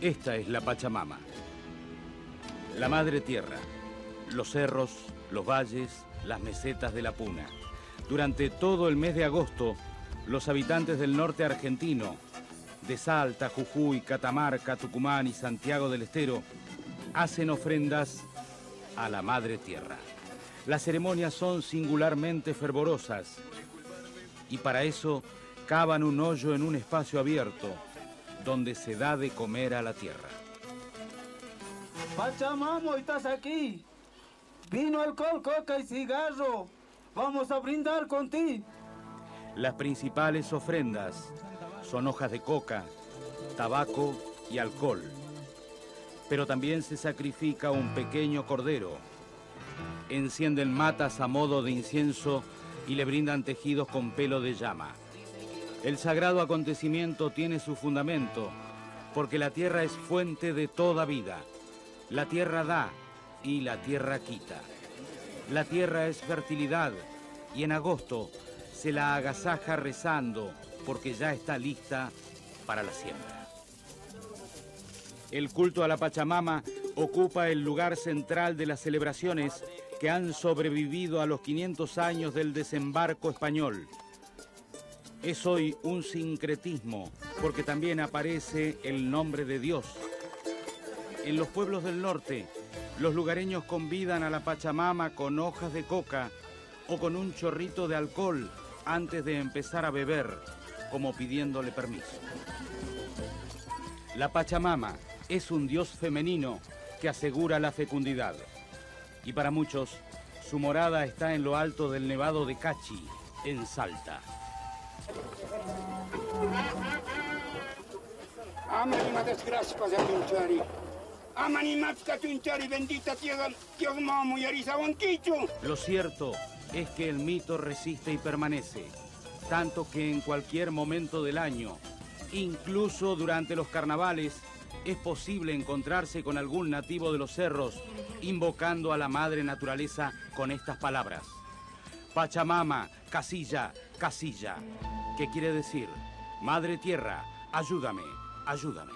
Esta es la Pachamama. La Madre Tierra. Los cerros, los valles, las mesetas de la Puna. Durante todo el mes de agosto, los habitantes del norte argentino, de Salta, Jujuy, Catamarca, Tucumán y Santiago del Estero, hacen ofrendas a la Madre Tierra. Las ceremonias son singularmente fervorosas y para eso cavan un hoyo en un espacio abierto donde se da de comer a la tierra. Pachamamo, estás aquí. Vino, alcohol, coca y cigarro. Vamos a brindar contigo. Las principales ofrendas son hojas de coca, tabaco y alcohol. Pero también se sacrifica un pequeño cordero. Encienden matas a modo de incienso y le brindan tejidos con pelo de llama. El sagrado acontecimiento tiene su fundamento, porque la tierra es fuente de toda vida. La tierra da y la tierra quita. La tierra es fertilidad y en agosto se la agasaja rezando porque ya está lista para la siembra. El culto a la Pachamama ocupa el lugar central de las celebraciones que han sobrevivido a los 500 años del desembarco español. Es hoy un sincretismo porque también aparece el nombre de Dios. En los pueblos del norte, los lugareños convidan a la Pachamama con hojas de coca o con un chorrito de alcohol antes de empezar a beber, como pidiéndole permiso. La Pachamama es un dios femenino que asegura la fecundidad. Y para muchos, su morada está en lo alto del Nevado de Cachi, en Salta. Tunchari. Tunchari, bendita tierra, Lo cierto es que el mito resiste y permanece, tanto que en cualquier momento del año, incluso durante los carnavales, es posible encontrarse con algún nativo de los cerros invocando a la madre naturaleza con estas palabras. Pachamama, casilla, casilla. ¿Qué quiere decir? Madre Tierra, ayúdame, ayúdame.